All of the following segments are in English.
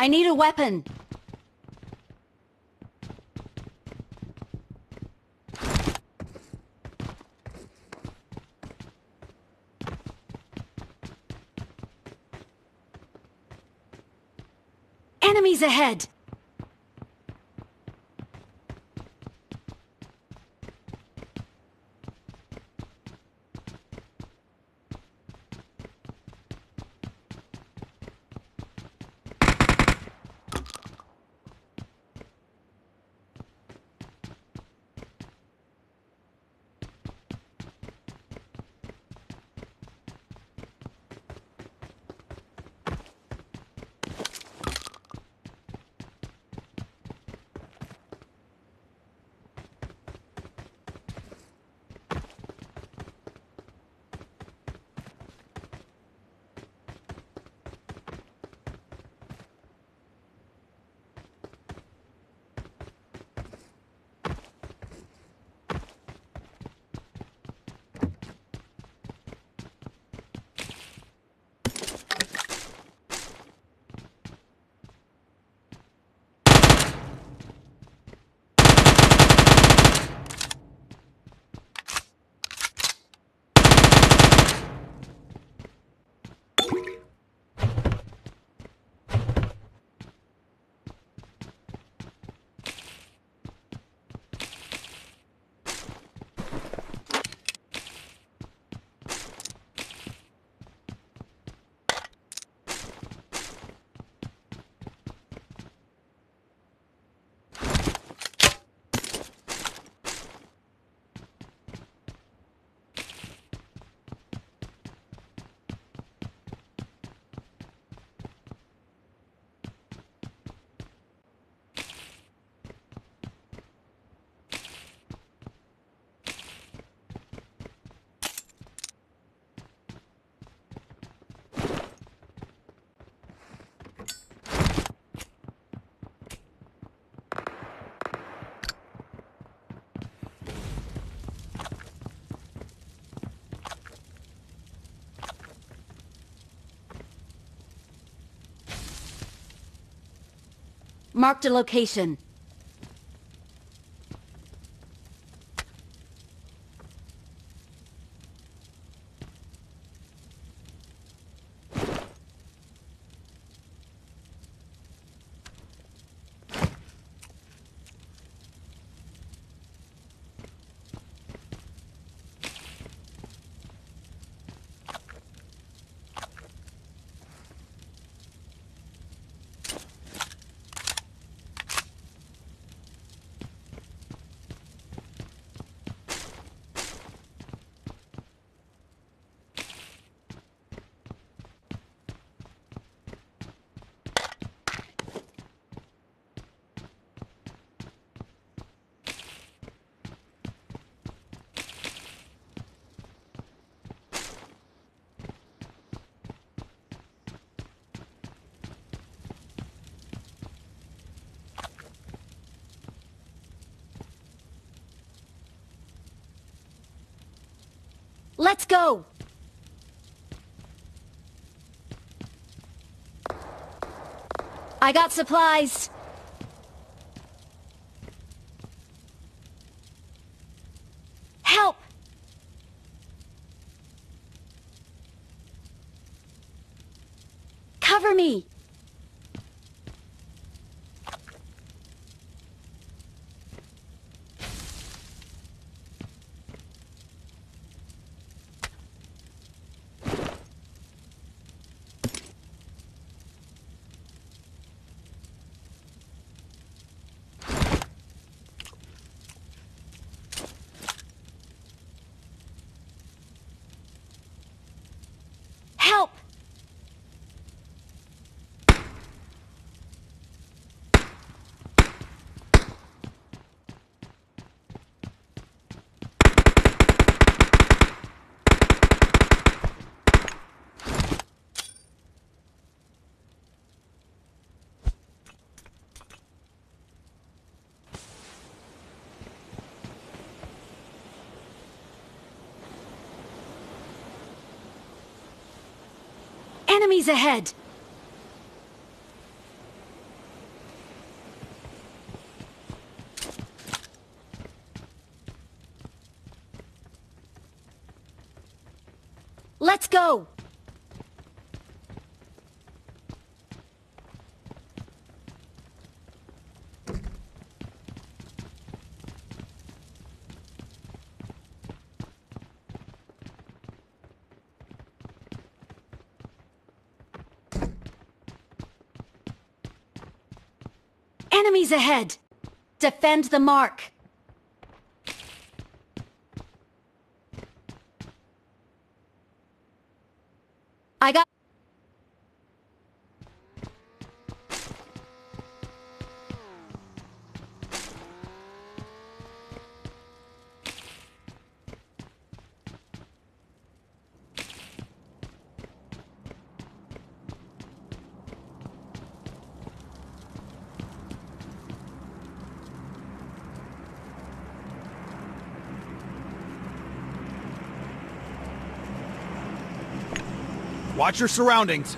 I need a weapon. Enemies ahead! Marked a location. Let's go! I got supplies. Help! Cover me! Enemies ahead! Let's go! Enemies ahead! Defend the mark! I got... Watch your surroundings.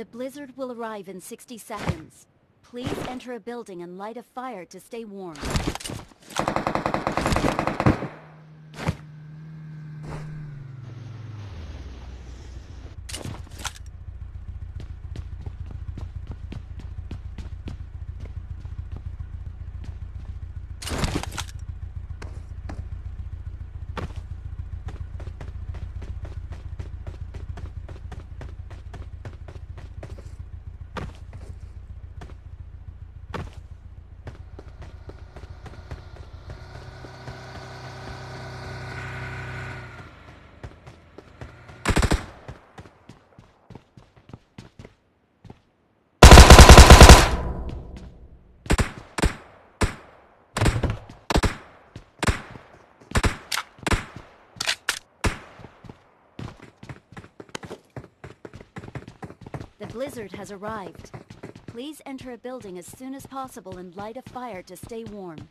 The blizzard will arrive in 60 seconds. Please enter a building and light a fire to stay warm. Blizzard has arrived. Please enter a building as soon as possible and light a fire to stay warm.